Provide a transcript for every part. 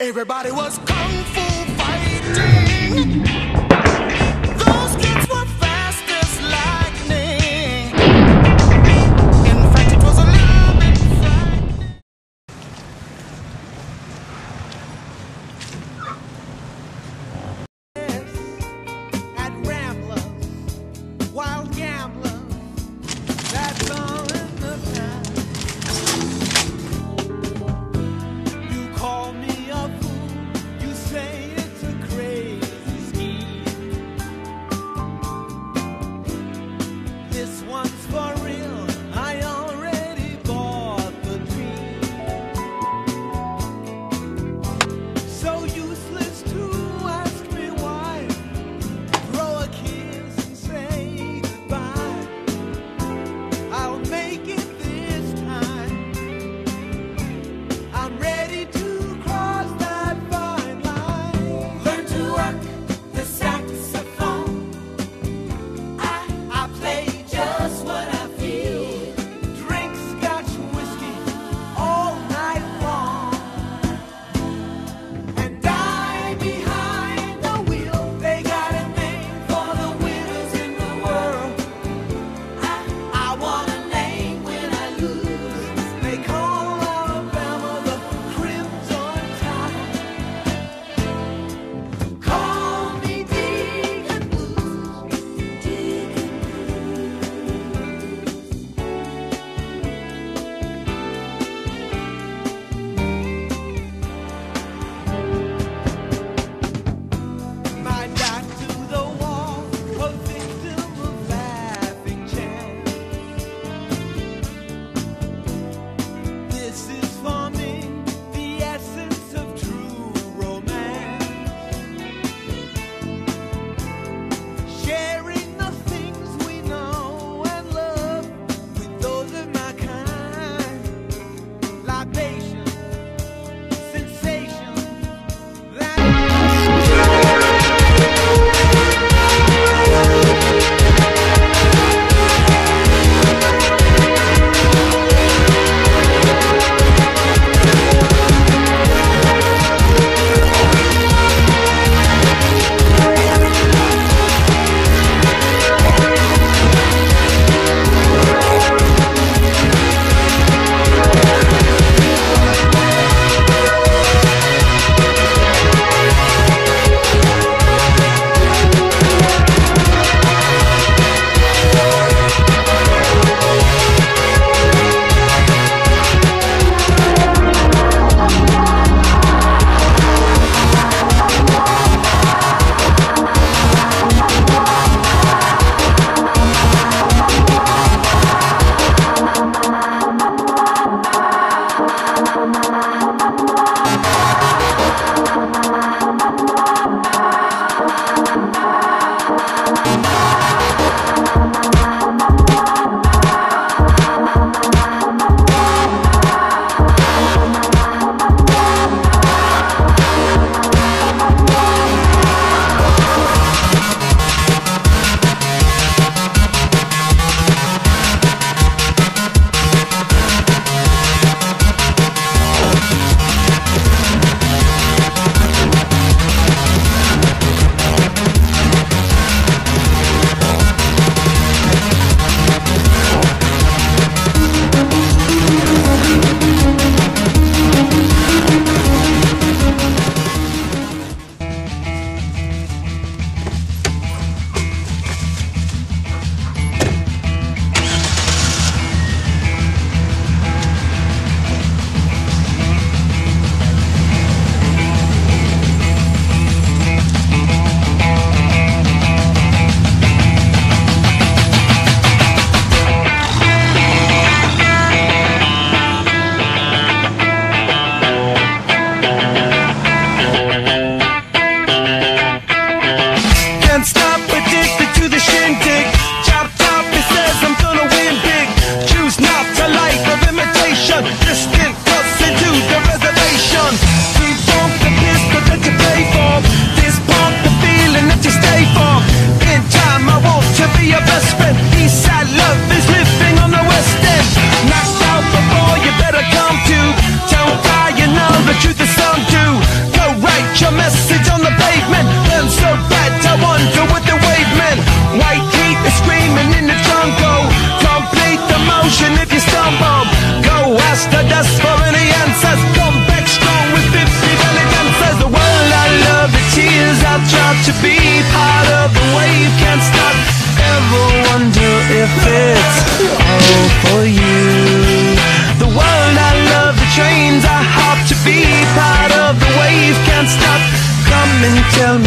Everybody was kung fu fighting. if it's all for you. The world I love, the trains I hop to be part of the wave can't stop. Come and tell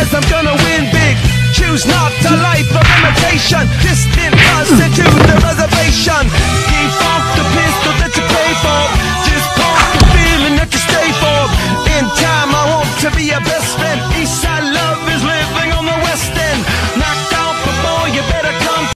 says I'm gonna win big. Choose not to life of imitation. Distant constitute to the